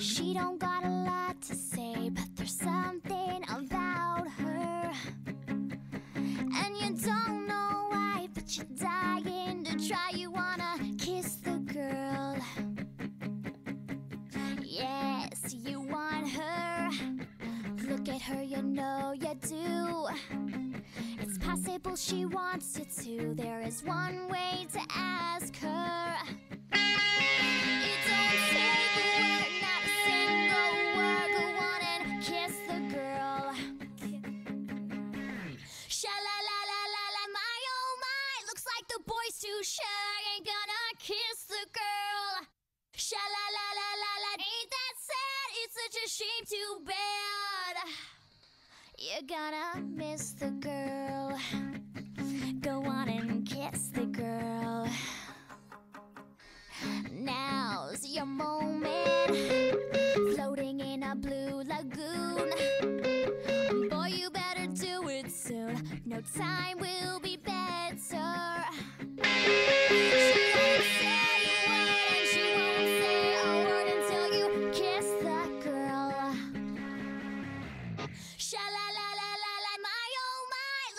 She don't got a lot to say, but there's something about her. And you don't know why, but you're dying to try. You wanna kiss the girl. Yes, you want her. Look at her, you know you do. It's possible she wants you to. There is one way to ask her. Sha la la la la la, my oh my. Looks like the boy's too shy. Ain't gonna kiss the girl. Sha la la la la la, ain't that sad? It's such a shame, too bad. You're gonna miss the girl.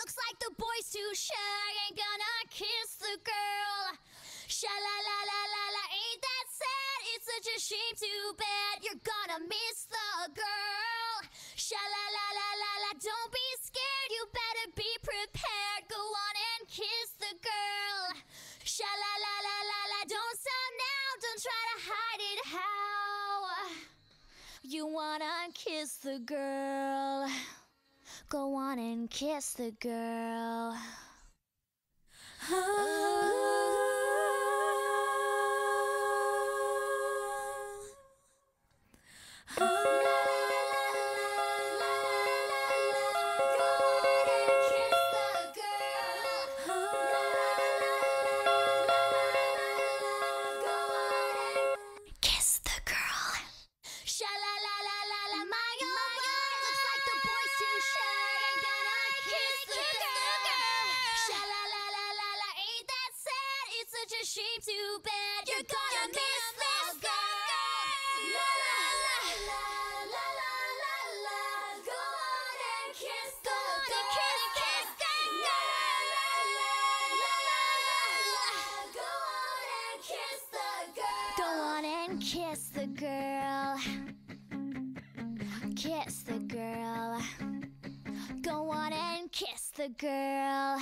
Looks like the boy's too shy. Ain't gonna kiss the girl. Sha la la la la la, ain't that sad? It's such a shame, too bad. You're gonna miss the girl. Sha la la la la la, don't be kiss the girl. Go on and kiss the girl. Kiss too bad. You're gonna miss this girl. La la la la la la la. Go on and kiss the girl. Kiss, girl. La la la la. Go on and kiss the girl. Go on and kiss the girl. Kiss the girl. Go on and kiss the girl.